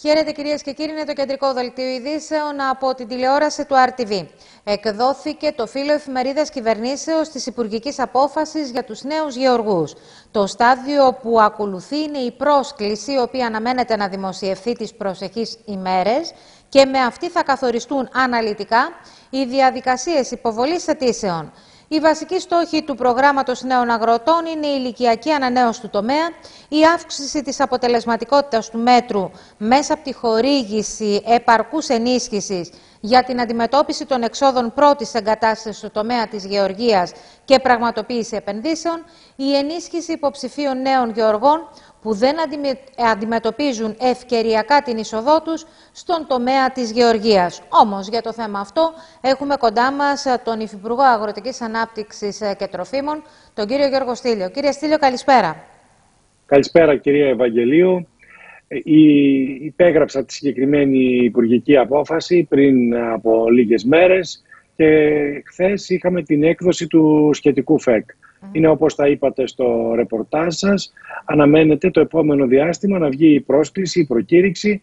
Χαίρετε κυρίες και κύριοι, είναι το κεντρικό δελτίο ειδήσεων από την τηλεόραση του RTV. Εκδόθηκε το φύλλο εφημερίδας κυβερνήσεως της Υπουργικής Απόφασης για τους νέους γεωργούς. Το στάδιο που ακολουθεί είναι η πρόσκληση, η οποία αναμένεται να δημοσιευθεί τις προσεχείς ημέρες και με αυτή θα καθοριστούν αναλυτικά οι διαδικασίες υποβολής αιτήσεων. Η βασική στόχη του προγράμματος νέων αγροτών είναι η ηλικιακή ανανέωση του τομέα, η αύξηση της αποτελεσματικότητας του μέτρου μέσα από τη χορήγηση επαρκούς ενίσχυσης για την αντιμετώπιση των εξόδων πρώτης εγκατάστασης στο τομέα της γεωργίας και πραγματοποίηση επενδύσεων, η ενίσχυση υποψηφίων νέων γεωργών που δεν αντιμετωπίζουν ευκαιριακά την είσοδό τους στον τομέα της γεωργίας. Όμως για το θέμα αυτό έχουμε κοντά μας ε, τον Υφυπουργό Αγροτικής Ανάπτυξης ε, και Τροφίμων, τον κύριο Γιώργο Στήλιο. Κύριε Στήλιο, καλησπέρα. Καλησπέρα κυρία Ευαγγελίου. Ε, υπέγραψα τη συγκεκριμένη υπουργική απόφαση πριν από λίγες μέρες και χθες είχαμε την έκδοση του σχετικού ΦΕΚ. Είναι όπως τα είπατε στο ρεπορτάζ σας, αναμένεται το επόμενο διάστημα να βγει η πρόσκληση, η προκήρυξη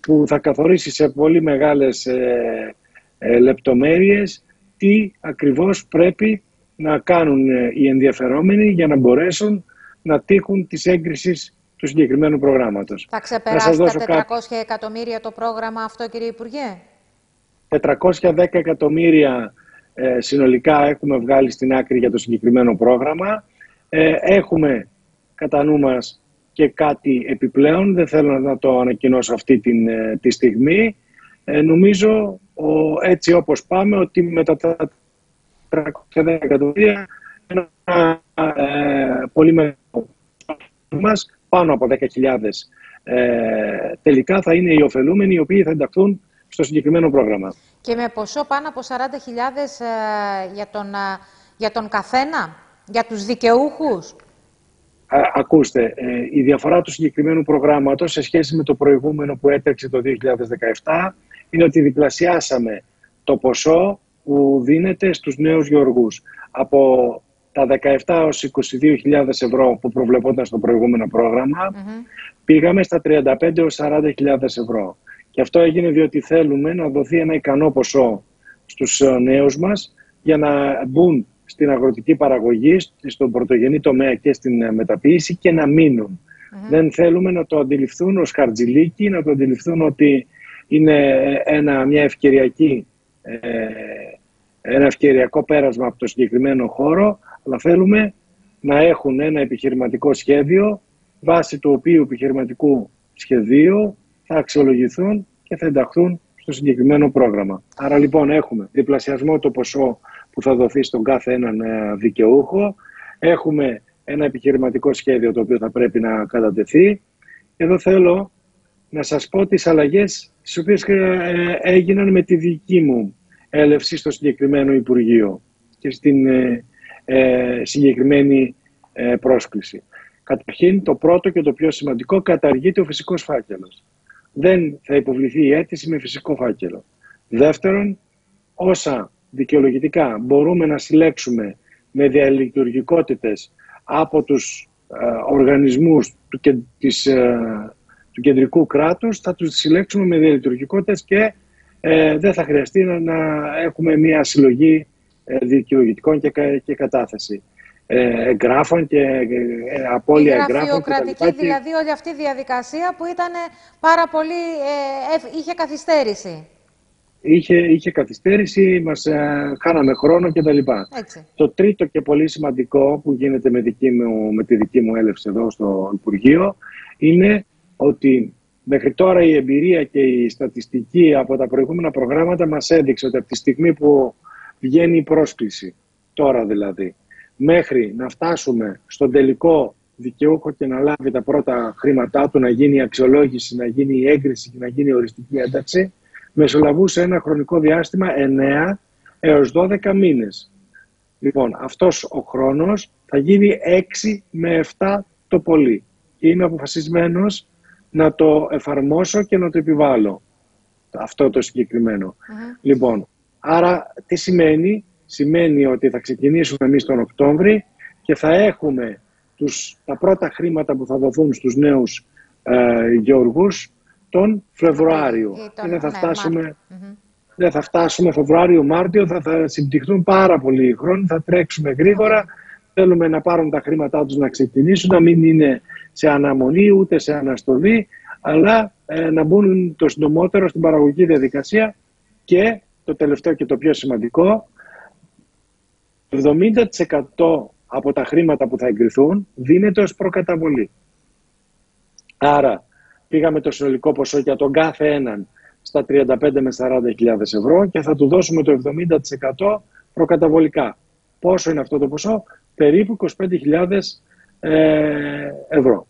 που θα καθορίσει σε πολύ μεγάλες ε, ε, λεπτομέρειες τι ακριβώς πρέπει να κάνουν ε, οι ενδιαφερόμενοι για να μπορέσουν να τύχουν τις έγκρισης του συγκεκριμένου προγράμματος. Θα ξεπεράσει τα 400 εκατομμύρια το πρόγραμμα αυτό κύριε Υπουργέ; 410 εκατομμύρια ε, συνολικά έχουμε βγάλει στην άκρη για το συγκεκριμένο πρόγραμμα. Ε, έχουμε κατά νου μας και κάτι επιπλέον, δεν θέλω να το ανακοινώσω αυτή την, ε, τη στιγμή. Ε, νομίζω ο, έτσι όπως πάμε ότι με τα 310 εκατομμύρια ένα ε, πολύ μεγάλο μας, πάνω από 10.000 ε, τελικά θα είναι οι ωφελούμενοι οι οποίοι θα ενταχθούν στο συγκεκριμένο πρόγραμμα. Και με ποσό πάνω από 40.000 ε, για, τον, ε, για τον καθένα, για τους δικαιούχους; ακούστε, ε, η διαφορά του συγκεκριμένου προγράμματος σε σχέση με το προηγούμενο που έτρεξε το 2017 είναι ότι διπλασιάσαμε το ποσό που δίνεται στους νέους γεωργούς. Από τα 17 έως 22.000 ευρώ που προβλεπόταν στο προηγούμενο πρόγραμμα, πήγαμε στα 35 έως 40.000 ευρώ. Και αυτό έγινε διότι θέλουμε να δοθεί ένα ικανό ποσό στους ε, νέους μας για να μπουν στην αγροτική παραγωγή, στον πρωτογενή τομέα και στην ε, μεταποίηση και να μεινουν Δεν θέλουμε να το αντιληφθούν ως χαρτζηλίκι, να το αντιληφθούν ότι είναι ε, ένα, μια ευκαιριακή, ένα ευκαιριακό πέρασμα από το συγκεκριμένο χώρο, αλλά θέλουμε να έχουν ένα επιχειρηματικό σχέδιο, βάσει του οποίου επιχειρηματικού σχεδίου θα αξιολογηθούν και θα ενταχθούν στο συγκεκριμένο πρόγραμμα. Άρα λοιπόν έχουμε διπλασιασμό το ποσό που θα δοθεί στον κάθε έναν ε, δικαιούχο. Έχουμε ένα επιχειρηματικό σχέδιο το οποίο θα πρέπει να κατατεθεί. Εδώ θέλω να σας πω τις αλλαγές τις οποίες ε, έγιναν με τη δική μου έλευση στο συγκεκριμένο Υπουργείο και στην ε, συγκεκριμένη πρόσκληση. Καταρχήν, το πρώτο και το πιο σημαντικό, καταργείται ο φυσικός φάκελος δεν θα υποβληθεί η αίτηση με φυσικό φάκελο. Δεύτερον, όσα δικαιολογητικά μπορούμε να συλλέξουμε με διαλειτουργικότητες από τους ε, οργανισμούς του, και, της, ε, του κεντρικού κράτους, θα τους συλλέξουμε με διαλειτουργικότητες και ε, δεν θα χρειαστεί να, έχουμε μια συλλογή ε, δικαιολογητικών και, και κατάθεση ε, εγγράφων και ε, απώλεια εγγράφων. Η γραφειοκρατική δηλαδή όλη αυτή η διαδικασία που ήταν πάρα πολύ, ε, είχε καθυστέρηση. Είχε, είχε καθυστέρηση, μας ε, χάναμε χρόνο κτλ. Το τρίτο και πολύ σημαντικό που γίνεται με, δική μου, με τη δική μου έλευση εδώ στο Υπουργείο είναι ότι μέχρι τώρα η εμπειρία και η στατιστική από τα προηγούμενα προγράμματα μας έδειξε ότι από τη στιγμή που βγαίνει η πρόσκληση, τώρα δηλαδή, μέχρι να φτάσουμε στον τελικό δικαιούχο και να λάβει τα πρώτα χρήματά του, να γίνει η αξιολόγηση, να γίνει η έγκριση και να γίνει η οριστική ένταξη, μεσολαβούσε ένα χρονικό διάστημα 9 έως 12 μήνες. Λοιπόν, αυτός ο χρόνος θα γίνει 6 με 7 το πολύ. Και είμαι αποφασισμένος να το εφαρμόσω και να το επιβάλλω. Αυτό το συγκεκριμένο. Λοιπόν, άρα τι σημαίνει; Σημαίνει ότι θα ξεκινήσουμε εμείς τον Οκτώβρη και θα έχουμε τους, τα πρώτα χρήματα που θα δοθούν στους νέους ε, γεωργούς τον Φεβρουάριο. Τον... δεν θα ναι, φτάσουμε... Δεν θα φτάσουμε Φεβρουάριο-Μάρτιο, θα, θα συμπτυχθούν πάρα πολλοί χρόνοι, θα τρέξουμε γρήγορα. Θέλουμε να πάρουν τα χρήματά τους να ξεκινήσουν, να μην είναι σε αναμονή ούτε σε αναστολή, αλλά ε, να μπουν το συντομότερο στην παραγωγική διαδικασία και το τελευταίο και το πιο σημαντικό, 70% από τα χρήματα που θα εγκριθούν δίνεται ως προκαταβολή. Άρα πήγαμε το συνολικό ποσό για τον κάθε έναν στα 35 με 40 ευρώ και θα του δώσουμε το 70% προκαταβολικά. Πόσο είναι αυτό το ποσό; Περίπου 25.000 ε, ευρώ.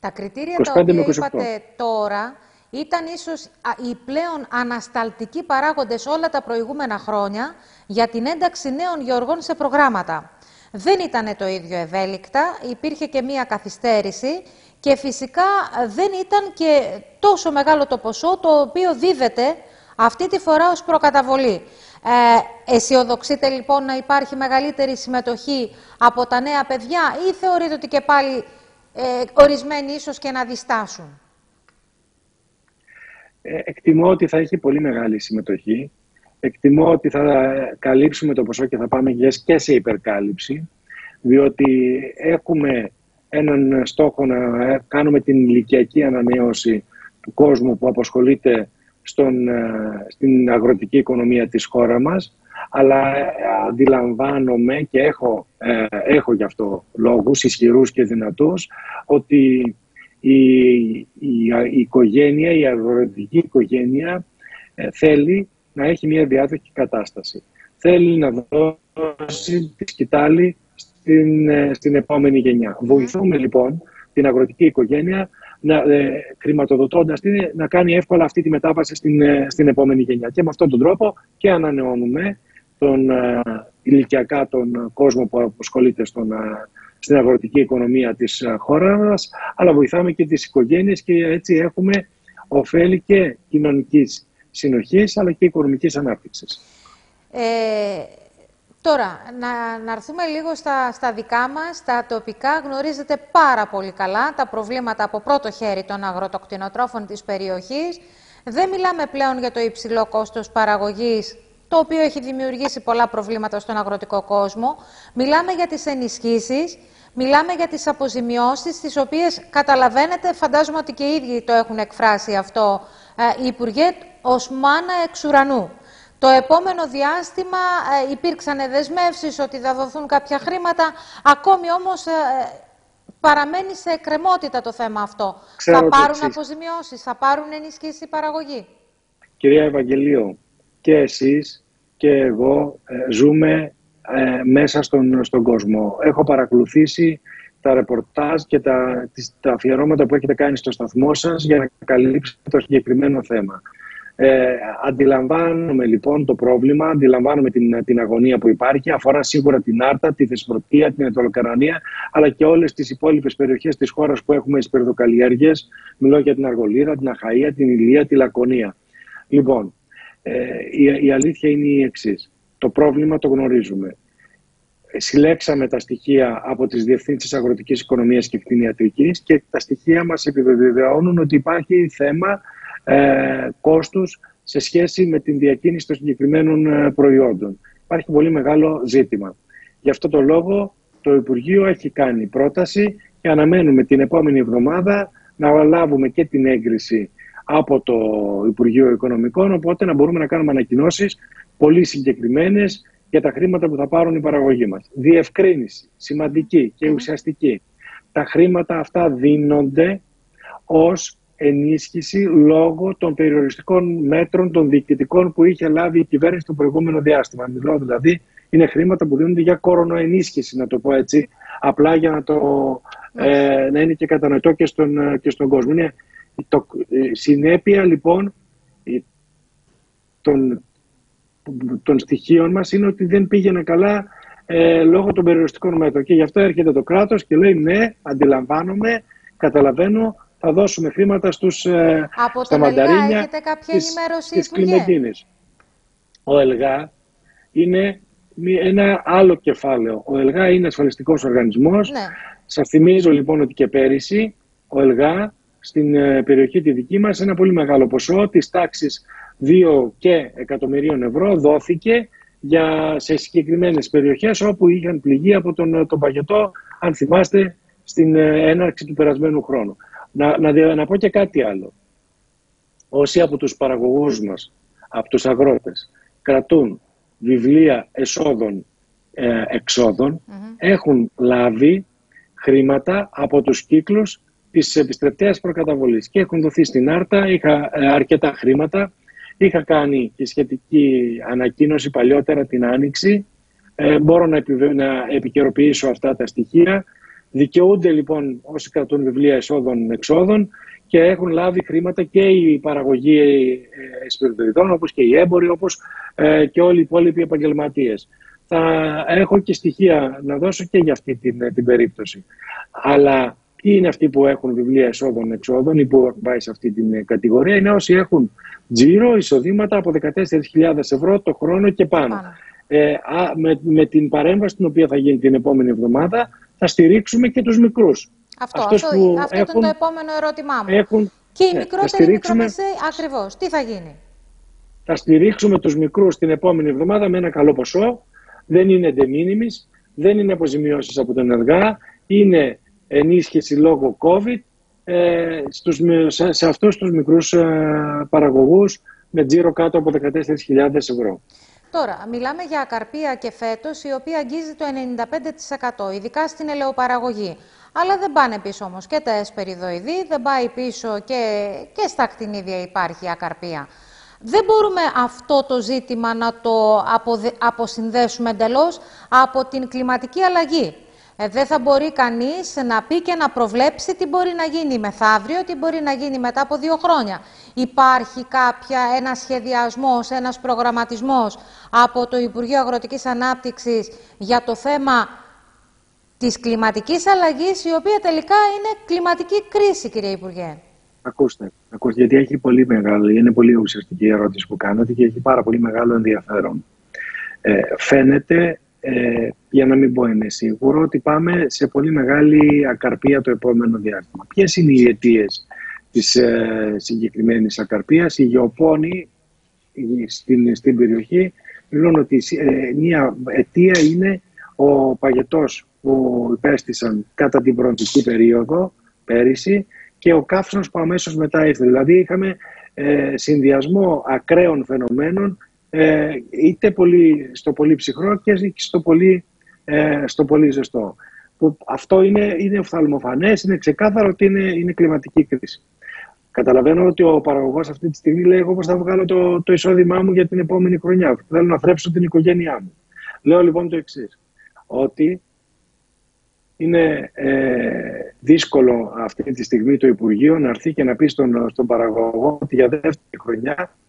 Τα κριτήρια τα οποία είπατε τώρα ήταν ίσως οι πλέον ανασταλτικοί παράγοντες όλα τα προηγούμενα χρόνια για την ένταξη νέων γεωργών σε προγράμματα. Δεν ήταν το ίδιο ευέλικτα, υπήρχε και μία καθυστέρηση και φυσικά δεν ήταν και τόσο μεγάλο το ποσό το οποίο δίδεται αυτή τη φορά ως προκαταβολή. Ε, αισιοδοξείτε λοιπόν να υπάρχει μεγαλύτερη συμμετοχή από τα νέα παιδιά ή θεωρείτε ότι και πάλι ε, ορισμένοι ίσως και να διστάσουν; Ε, εκτιμώ ότι θα έχει πολύ μεγάλη συμμετοχή. Εκτιμώ ότι θα καλύψουμε το ποσό και θα πάμε και σε υπερκάλυψη, διότι έχουμε έναν στόχο να κάνουμε την ηλικιακή ανανέωση του κόσμου που απασχολείται στον, ε, στην αγροτική οικονομία της χώρας μας, αλλά ε, αντιλαμβάνομαι και έχω, έχω γι' αυτό λόγους ισχυρούς και δυνατούς, ότι η, η, οικογένεια, η αγροτική οικογένεια ε, θέλει να έχει μια διάδοχη κατάσταση. Θέλει να δώσει τη σκητάλη στην, ε, στην επόμενη γενιά. Βοηθούμε λοιπόν την αγροτική οικογένεια να, ε, χρηματοδοτώντας την, να κάνει εύκολα αυτή τη μετάβαση στην, ε, στην επόμενη γενιά. Και με αυτόν τον τρόπο και ανανεώνουμε τον ε, ηλικιακά τον κόσμο που ασχολείται στον, στην αγροτική οικονομία της ε, χώρας μας, αλλά βοηθάμε και τις οικογένειες και έτσι έχουμε ωφέλη και κοινωνικής συνοχής, αλλά και οικονομικής ανάπτυξης. Ε, τώρα, να, να έρθουμε λίγο στα, στα δικά μας, τα τοπικά. Γνωρίζετε πάρα πολύ καλά τα προβλήματα από πρώτο χέρι των αγροτοκτηνοτρόφων της περιοχής. Δεν μιλάμε πλέον για το υψηλό κόστος παραγωγής το οποίο έχει δημιουργήσει πολλά προβλήματα στον αγροτικό κόσμο. Μιλάμε για τις ενισχύσεις, μιλάμε για τις αποζημιώσεις, τις οποίες καταλαβαίνετε, φαντάζομαι ότι και οι ίδιοι το έχουν εκφράσει αυτό ε, οι Υπουργέ, ως μάνα εξ ουρανού. Το επόμενο διάστημα ε, υπήρξαν δεσμεύσεις ότι θα δοθούν κάποια χρήματα, ακόμη όμως ε, παραμένει σε εκκρεμότητα το θέμα αυτό. θα πάρουν αποζημιώσεις, θα πάρουν ενισχύσει παραγωγή. Κυρία Ευαγγελίου, και εσείς και εγώ ε, ζούμε ε, μέσα στον, στον κόσμο. Έχω παρακολουθήσει τα ρεπορτάζ και τα, τα αφιερώματα που έχετε κάνει στο σταθμό σας για να καλύψετε το συγκεκριμένο θέμα. Ε, αντιλαμβάνομαι λοιπόν το πρόβλημα, αντιλαμβάνομαι την, την αγωνία που υπάρχει, αφορά σίγουρα την Άρτα, τη Θεσπρωτεία, την Ετωλοκαρανία, αλλά και όλες τις υπόλοιπες περιοχές της χώρας που έχουμε σπερδοκαλλιέργειες. Μιλώ για την Αργολίδα, την Αχαΐα, την Ηλία, τη Λακωνία. Λοιπόν, ε, η, η αλήθεια είναι η εξής. Το πρόβλημα το γνωρίζουμε. Συλλέξαμε τα στοιχεία από τις διευθύνσεις αγροτικής οικονομίας και κτηνιατρικής και τα στοιχεία μας επιβεβαιώνουν ότι υπάρχει θέμα ε, κόστους σε σχέση με την διακίνηση των συγκεκριμένων ε, προϊόντων. Υπάρχει πολύ μεγάλο ζήτημα. Γι' αυτό το λόγο το Υπουργείο έχει κάνει πρόταση και αναμένουμε την επόμενη εβδομάδα να λάβουμε και την έγκριση από το Υπουργείο Οικονομικών, οπότε να μπορούμε να κάνουμε ανακοινώσεις πολύ συγκεκριμένες για τα χρήματα που θα πάρουν οι παραγωγοί μας. Διευκρίνηση, σημαντική και ουσιαστική. Τα χρήματα αυτά δίνονται ως ενίσχυση λόγω των περιοριστικών μέτρων των διοικητικών που είχε λάβει η κυβέρνηση το προηγούμενο διάστημα. Μιλώ δηλαδή, είναι χρήματα που δίνονται για κορονοενίσχυση, να το πω έτσι, απλά για να, το, ε, να είναι και κατανοητό και στον, και στον κόσμο. Είναι το, ε, συνέπεια λοιπόν των, των στοιχείων μας είναι ότι δεν πήγαινε καλά ε, λόγω των περιοριστικών μέτρων. Και γι' αυτό έρχεται το κράτος και λέει ναι, αντιλαμβάνομαι, καταλαβαίνω, θα δώσουμε χρήματα στους, ε, Από στα μανταρίνια έχετε κάποια της, της Ο ΕΛΓΑ είναι ένα άλλο κεφάλαιο. Ο ΕΛΓΑ είναι ασφαλιστικός οργανισμός. Ναι. Σας θυμίζω λοιπόν ότι και πέρυσι ο ΕΛΓΑ στην ε, περιοχή τη δική μας ένα πολύ μεγάλο ποσό της τάξης 2 και εκατομμυρίων ευρώ δόθηκε για, σε συγκεκριμένες περιοχές όπου είχαν πληγεί από τον, τον παγετό, αν θυμάστε, στην ε, έναρξη του περασμένου χρόνου. Να, να, να πω και κάτι άλλο. Όσοι από τους παραγωγούς μας, από τους αγρότες, κρατούν βιβλία εσόδων, ε, εξόδων, έχουν λάβει χρήματα από τους κύκλους της επιστρεπτέας προκαταβολής και έχουν δοθεί στην Άρτα, είχα ε, αρκετά χρήματα, είχα κάνει και σχετική ανακοίνωση παλιότερα την Άνοιξη, ε, μπορώ να, να επικαιροποιήσω αυτά τα στοιχεία. Δικαιούνται λοιπόν όσοι κρατούν βιβλία εσόδων-εξόδων και έχουν λάβει χρήματα και η παραγωγή εσπιρτοειδών όπως και οι έμποροι όπως ε, και όλοι οι υπόλοιποι επαγγελματίες. Θα έχω και στοιχεία να δώσω και για αυτή την, την περίπτωση. Αλλά ποιοι είναι αυτοί που έχουν βιβλία εσόδων-εξόδων ή που έχουν πάει σε αυτή την κατηγορία είναι όσοι έχουν τζίρο εισοδήματα από 14.000 ευρώ το χρόνο και πάνω. Ε, α, με, με την παρέμβαση την οποία θα γίνει την επόμενη εβδομάδα θα στηρίξουμε και τους μικρούς. Αυτό, αυτό, αυτό έχουν, είναι το επόμενο ερώτημά μου. Έχουν, και οι ναι, μικρότεροι μικρομεσαίοι, ακριβώς. Τι θα γίνει; Θα στηρίξουμε τους μικρούς την επόμενη εβδομάδα με ένα καλό ποσό. Δεν είναι de minimis, δεν είναι αποζημιώσεις από τον ΕΔΓΑ, είναι ενίσχυση λόγω COVID ε, στους, σε, σε αυτούς τους μικρούς ε, παραγωγούς με τζίρο κάτω από 14.000 ευρώ. Τώρα, μιλάμε για ακαρπία και φέτος, η οποία αγγίζει το 95%, ειδικά στην ελαιοπαραγωγή. Αλλά δεν πάνε πίσω όμως και τα εσπεριδοειδή, δεν πάει πίσω και, και στα κτηνίδια υπάρχει ακαρπία. Δεν μπορούμε αυτό το ζήτημα να το αποσυνδέσουμε εντελώς από την κλιματική αλλαγή. Ε, δεν θα μπορεί κανείς να πει και να προβλέψει τι μπορεί να γίνει μεθαύριο, τι μπορεί να γίνει μετά από δύο χρόνια. Υπάρχει κάποια, ένα σχεδιασμός, ένας προγραμματισμός από το Υπουργείο Αγροτικής Ανάπτυξης για το θέμα της κλιματικής αλλαγής, η οποία τελικά είναι κλιματική κρίση, κύριε Υπουργέ. Ακούστε, ακούστε, γιατί έχει πολύ μεγάλη, είναι πολύ ουσιαστική η ερώτηση που κάνετε και έχει πάρα πολύ μεγάλο ενδιαφέρον. Ε, φαίνεται ε, για να μην πω είναι σίγουρο, ότι πάμε σε πολύ μεγάλη ακαρπία το επόμενο διάστημα. Ποιες είναι οι αιτίες της ε, συγκεκριμένης ακαρπίας, οι γεωπόνοι στην, στην περιοχή λένε ότι ε, μια αιτία είναι ο παγετός που υπέστησαν κατά την πρωτική περίοδο πέρυσι και ο καύσωνος που αμέσως μετά ήρθε. Δηλαδή είχαμε ε, συνδυασμό ακραίων φαινομένων ε, είτε πολύ, στο πολύ ψυχρό και στο πολύ, ε, στο πολύ ζεστό. Που αυτό είναι, είναι οφθαλμοφανές, είναι ξεκάθαρο ότι είναι, είναι κλιματική κρίση. Καταλαβαίνω ότι ο παραγωγός αυτή τη στιγμή λέει: Εγώ πώς θα βγάλω το, το εισόδημά μου για την επόμενη χρονιά. Θέλω να θρέψω την οικογένειά μου. Λέω λοιπόν το εξής: Ότι είναι ε, δύσκολο αυτή τη στιγμή το Υπουργείο να έρθει και να πει στον, στον παραγωγό ότι για δεύτερη χρονιά ε, ε,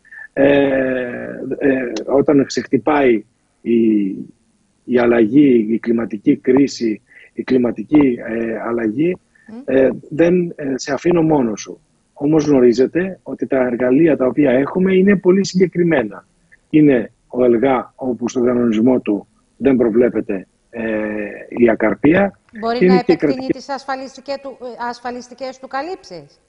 όταν ξεχτυπάει η, η αλλαγή, η κλιματική κρίση, η κλιματική ε, αλλαγή, ε, δεν σε αφήνω μόνο σου. Όμως γνωρίζετε ότι τα εργαλεία τα οποία έχουμε είναι πολύ συγκεκριμένα. Είναι ο ΕΛΓΑ όπου στον κανονισμό του δεν προβλέπεται η ακαρπία. Μπορεί να επεκτείνει τις ασφαλιστικές του, ασφαλιστικές του καλύψεις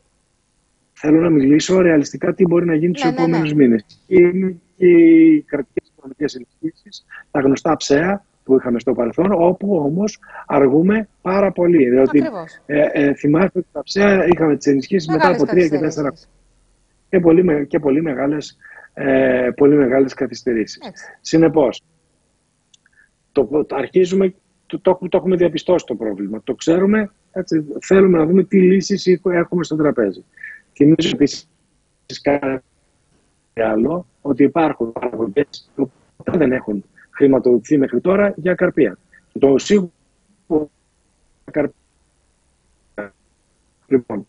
θέλω να μιλήσω ρεαλιστικά τι μπορεί να γίνει τους ναι, επόμενου ναι, ναι. μήνες. Είναι και οι κρατικές οικονομικές ενισχύσεις, τα γνωστά ψέα που είχαμε στο παρελθόν, όπου όμως αργούμε πάρα πολύ. Διότι ε, ε, θυμάστε ότι τα ψέα είχαμε τις ενισχύσεις μετά από τρία και τέσσερα και πολύ, και πολύ μεγάλες, ε, πολύ μεγάλες καθυστερήσεις. Συνεπώς, το, το, αρχίζουμε, το, το, το, έχουμε διαπιστώσει το πρόβλημα. Το ξέρουμε, έτσι, θέλουμε να δούμε τι λύσεις έχουμε στο τραπέζι. Θυμίζω επίσης κάτι άλλο, ότι υπάρχουν παραγωγές που δεν έχουν χρηματοδοτηθεί μέχρι τώρα για καρπία. Το σίγουρο καρπία. Λοιπόν,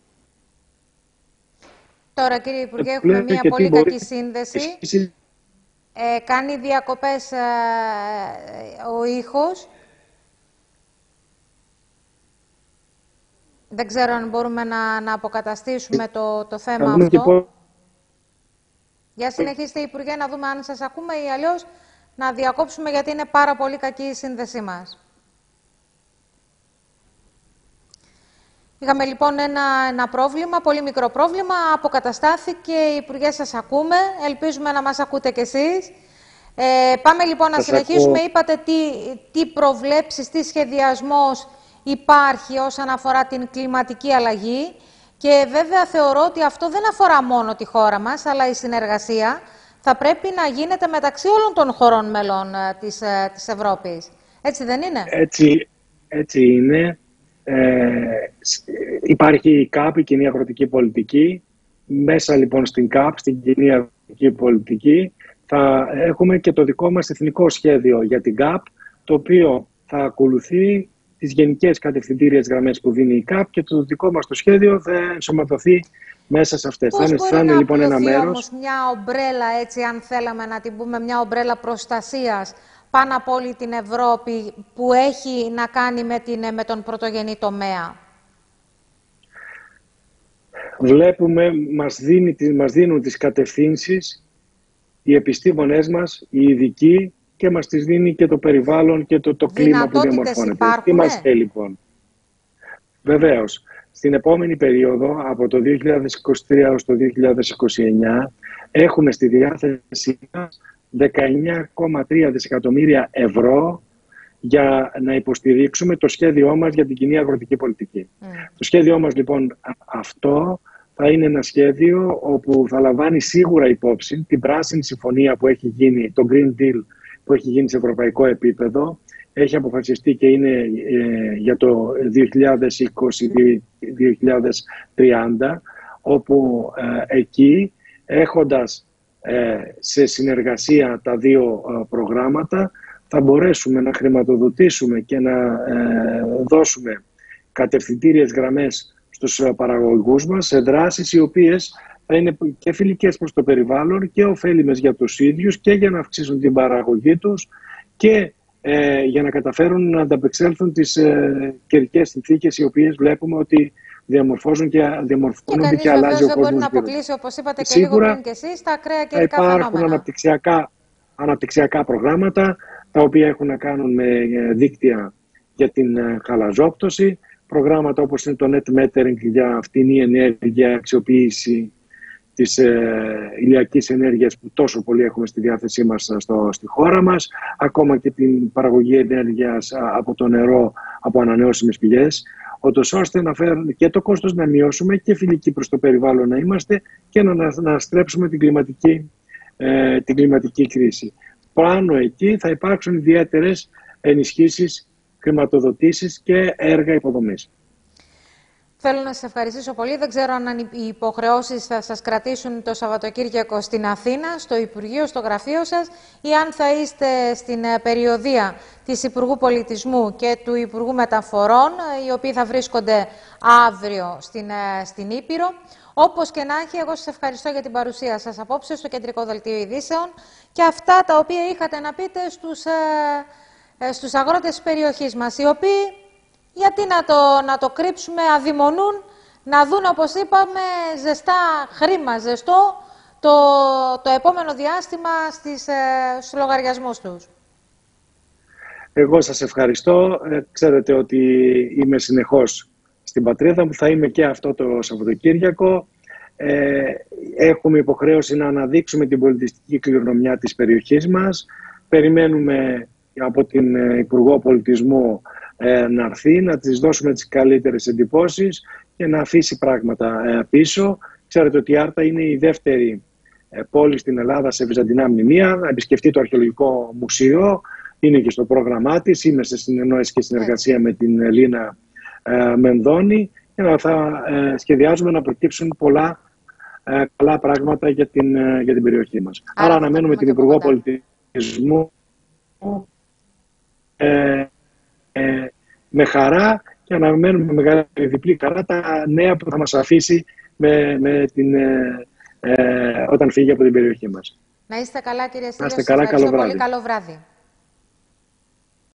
Τώρα κύριε Υπουργέ έχουμε μια πολύ κακή σύνδεση. Ε, κάνει διακοπές ε, ο ήχος. Δεν ξέρω αν μπορούμε να, να αποκαταστήσουμε το, το θέμα αυτό. Για συνεχίστε, Υπουργέ, να δούμε αν σας ακούμε ή αλλιώς να διακόψουμε γιατί είναι πάρα πολύ κακή η σύνδεσή μας. Είχαμε λοιπόν ένα, ένα πρόβλημα, πολύ μικρό πρόβλημα, αποκαταστάθηκε, οι υπουργέ σας ακούμε, ελπίζουμε να μας ακούτε κι εσείς. Ε, πάμε λοιπόν να συνεχίσουμε, είπατε τι, τι προβλέψεις, τι σχεδιασμός υπάρχει όσον αφορά την κλιματική αλλαγή και βέβαια θεωρώ ότι αυτό δεν αφορά μόνο τη χώρα μας, αλλά η συνεργασία θα πρέπει να γίνεται μεταξύ όλων των χωρών μελών ε, της, ε, της Ευρώπης. Έτσι δεν είναι; Έτσι, έτσι είναι. Ε, υπάρχει η ΚΑΠ, η Κοινή Αγροτική Πολιτική. Μέσα λοιπόν στην ΚΑΠ, στην Κοινή Αγροτική Πολιτική, θα έχουμε και το δικό μας εθνικό σχέδιο για την ΚΑΠ, το οποίο θα ακολουθεί τις γενικές κατευθυντήριες γραμμές που δίνει η ΚΑΠ και το δικό μας το σχέδιο θα ενσωματωθεί μέσα σε αυτές. Πώς θα είναι, λοιπόν ένα μέρος. Όμως μια ομπρέλα, έτσι αν θέλαμε να την πούμε, μια ομπρέλα προστασίας πάνω από όλη την Ευρώπη που έχει να κάνει με, την, με τον πρωτογενή τομέα; Βλέπουμε, μας, δίνει, μας δίνουν τις κατευθύνσεις οι επιστήμονές μας, οι ειδικοί και μας τις δίνει και το περιβάλλον και το, το κλίμα που διαμορφώνεται. Υπάρχουν, Τι μας λέει λοιπόν; Βεβαίως, στην επόμενη περίοδο, από το 2023 έως το 2029, έχουμε στη διάθεσή μας 19,3 δισεκατομμύρια ευρώ για να υποστηρίξουμε το σχέδιό μας για την κοινή αγροτική πολιτική. Mm. Το σχέδιό μας λοιπόν αυτό θα είναι ένα σχέδιο όπου θα λαμβάνει σίγουρα υπόψη την πράσινη συμφωνία που έχει γίνει, το Green Deal που έχει γίνει σε ευρωπαϊκό επίπεδο. Έχει αποφασιστεί και είναι ε, για το 2020-2030, όπου ε, εκεί έχοντας ε, σε συνεργασία τα δύο ε, προγράμματα θα μπορέσουμε να χρηματοδοτήσουμε και να ε, δώσουμε κατευθυντήριες γραμμές στους παραγωγούς μας σε δράσεις οι οποίες θα είναι και φιλικές προς το περιβάλλον και ωφέλιμες για τους ίδιους και για να αυξήσουν την παραγωγή τους και για να καταφέρουν να ανταπεξέλθουν τις ε, καιρικές συνθήκες οι οποίες βλέπουμε ότι διαμορφώζουν και διαμορφώνονται και, και αλλάζει ο κόσμο. Δεν μπορεί να αποκλείσει, όπως είπατε και λίγο πριν και εσείς, τα ακραία καιρικά φαινόμενα. Υπάρχουν αναπτυξιακά, αναπτυξιακά προγράμματα τα οποία έχουν να κάνουν με ε, δίκτυα για την ε, χαλαζόπτωση, προγράμματα όπως είναι το net metering για φτηνή ενέργεια, αξιοποίηση της ε, ηλιακής ενέργειας που τόσο πολύ έχουμε στη διάθεσή μας ε, στο, στη χώρα μας, ακόμα και την παραγωγή ενέργειας από το νερό από ανανεώσιμες πηγές ούτως ώστε να φέρουν και το κόστος να μειώσουμε και φιλική προς το περιβάλλον να είμαστε και να, να στρέψουμε την κλιματική, ε, την κλιματική κρίση. Πάνω εκεί θα υπάρξουν ιδιαίτερες ενισχύσεις, χρηματοδοτήσεις και έργα υποδομής. Θέλω να σας ευχαριστήσω πολύ. Δεν ξέρω αν οι υποχρεώσεις θα σας κρατήσουν το Σαββατοκύριακο στην Αθήνα, στο Υπουργείο, στο γραφείο σας ή αν θα είστε στην ε, περιοδία της Υπουργού Πολιτισμού και του Υπουργού Μεταφορών, οι οποίοι θα βρίσκονται αύριο στην, ε, στην Ήπειρο. Όπως και να έχει, εγώ σας ευχαριστώ για την παρουσία σας απόψε στο Κεντρικό Δελτίο Ειδήσεων και αυτά τα οποία είχατε να πείτε στους, ε, στους αγρότες της περιοχής μας, οι οποίοι γιατί να το, να το κρύψουμε, αδειμονούν, να δουν, όπως είπαμε, ζεστά χρήμα, ζεστό, το, το επόμενο διάστημα στις, ε, στους λογαριασμούς τους. Εγώ σας ευχαριστώ. Ε, ξέρετε ότι είμαι συνεχώς στην πατρίδα μου. Θα είμαι και αυτό το Σαββατοκύριακο. Ε, έχουμε υποχρέωση να αναδείξουμε την πολιτιστική κληρονομιά της περιοχής μας. Περιμένουμε από την ε, Υπουργό Πολιτισμού ε, να έρθει, να της δώσουμε τις καλύτερες εντυπώσεις και να αφήσει πράγματα ε, πίσω. Ξέρετε ότι η Άρτα είναι η δεύτερη ε, πόλη στην Ελλάδα σε βυζαντινά μνημεία, να επισκεφτεί το Αρχαιολογικό Μουσείο, είναι και στο πρόγραμμά της. Είμαι σε συνεννόηση και συνεργασία με την Ελίνα Μενδώνη και να θα σχεδιάζουμε να προκύψουν πολλά καλά πράγματα για την, για την περιοχή μας. Άρα, Άρα αναμένουμε την Υπουργό Πολιτισμού ε, με χαρά και αναμένουμε με μεγάλη διπλή χαρά τα νέα που θα μας αφήσει με, με την, ε, ε, όταν φύγει από την περιοχή μας. Να είστε καλά κύριε Στήλιο. Να είστε καλά, καλό βράδυ. Πολύ καλό βράδυ.